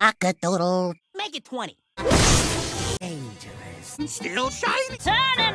Akadoodle. Make it 20. Dangerous. Still shiny. Turning it